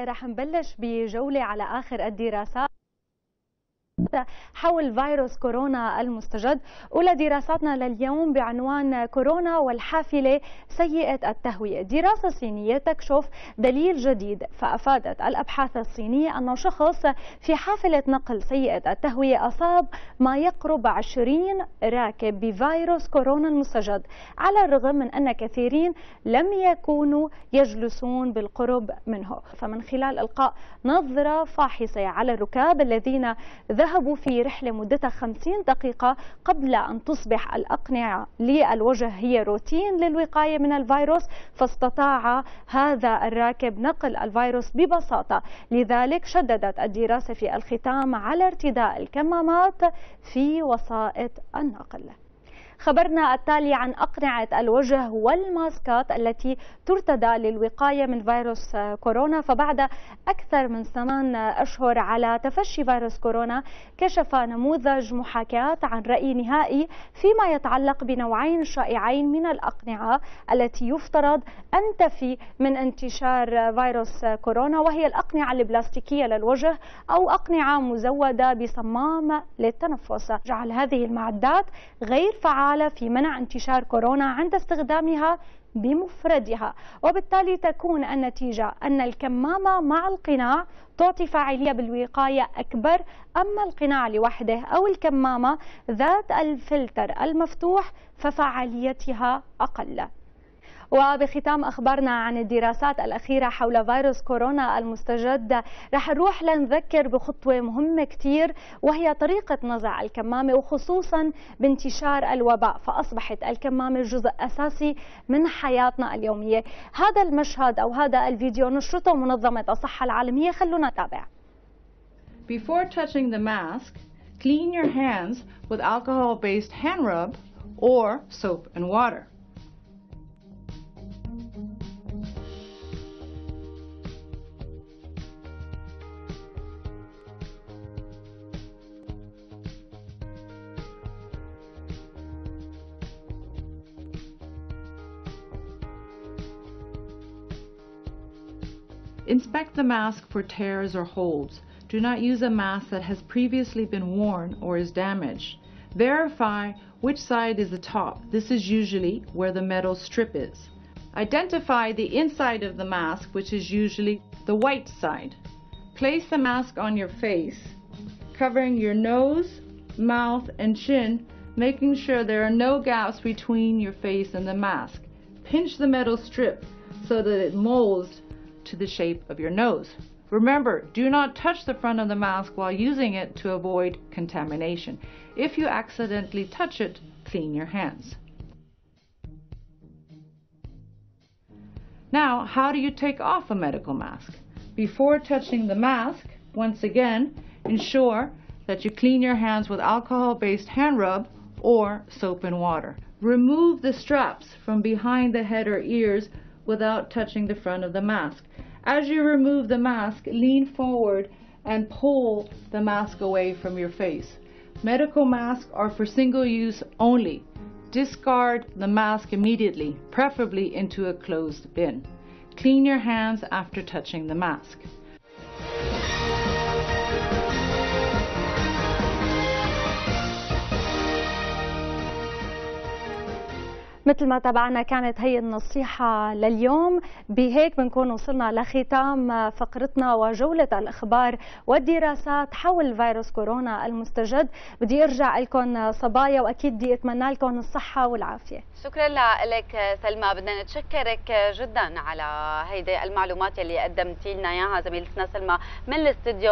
رح نبلش بجولة على آخر الدراسات حول فيروس كورونا المستجد. أولى دراساتنا لليوم بعنوان كورونا والحافلة سيئة التهوية. دراسة صينية تكشف دليل جديد. فأفادت الأبحاث الصينية أن شخص في حافلة نقل سيئة التهوية أصاب ما يقرب 20 راكب بفيروس كورونا المستجد على الرغم من أن كثيرين لم يكونوا يجلسون بالقرب منه. فمن خلال إلقاء نظرة فاحصة على الركاب الذين ذهبوا ذهبوا في رحلة مدتها 50 دقيقة قبل أن تصبح الأقنعة للوجه. هي روتين للوقاية من الفيروس فاستطاع هذا الراكب نقل الفيروس ببساطة. لذلك شددت الدراسة في الختام على ارتداء الكمامات في وسائط النقل. خبرنا التالي عن أقنعة الوجه والماسكات التي ترتدى للوقاية من فيروس كورونا فبعد أكثر من ثمان أشهر على تفشي فيروس كورونا كشف نموذج محاكاة عن رأي نهائي فيما يتعلق بنوعين شائعين من الأقنعة التي يفترض أن تفي من انتشار فيروس كورونا وهي الأقنعة البلاستيكية للوجه أو أقنعة مزودة بصمام للتنفس. جعل هذه المعدات غير فعالة فعالة في منع انتشار كورونا عند استخدامها بمفردها. وبالتالي تكون النتيجة أن الكمامة مع القناع تعطي فاعلية بالوقاية أكبر. أما القناع لوحده أو الكمامة ذات الفلتر المفتوح ففعاليتها أقل. وبختام أخبارنا عن الدراسات الأخيرة حول فيروس كورونا المستجد. رح نروح لنذكر بخطوة مهمة كتير وهي طريقة نزع الكمامة وخصوصا بانتشار الوباء فأصبحت الكمامة جزء أساسي من حياتنا اليومية. هذا المشهد أو هذا الفيديو نشرته منظمة الصحة العالمية. خلونا نتابع. Before touching the mask, clean your hands with alcohol-based hand rub or soap and water. Inspect the mask for tears or holes. Do not use a mask that has previously been worn or is damaged. Verify which side is the top. This is usually where the metal strip is. Identify the inside of the mask, which is usually the white side. Place the mask on your face, covering your nose, mouth, and chin, making sure there are no gaps between your face and the mask. Pinch the metal strip so that it molds to the shape of your nose. Remember, do not touch the front of the mask while using it to avoid contamination. If you accidentally touch it, clean your hands. Now, how do you take off a medical mask? Before touching the mask, once again, ensure that you clean your hands with alcohol-based hand rub or soap and water. Remove the straps from behind the head or ears without touching the front of the mask. As you remove the mask, lean forward and pull the mask away from your face. Medical masks are for single use only. Discard the mask immediately, preferably into a closed bin. Clean your hands after touching the mask. مثل ما تابعنا كانت هي النصيحة لليوم. بهيك بنكون وصلنا لختام فقرتنا وجولة الأخبار والدراسات حول فيروس كورونا المستجد. بدي أرجع لكم صبايا وأكيد بدي أتمنى لكم الصحة والعافية. شكرا لك سلمى. بدنا نتشكرك جدا على هيدي المعلومات اللي قدمتي لنا إياها. زميلتنا سلمى من الاستديو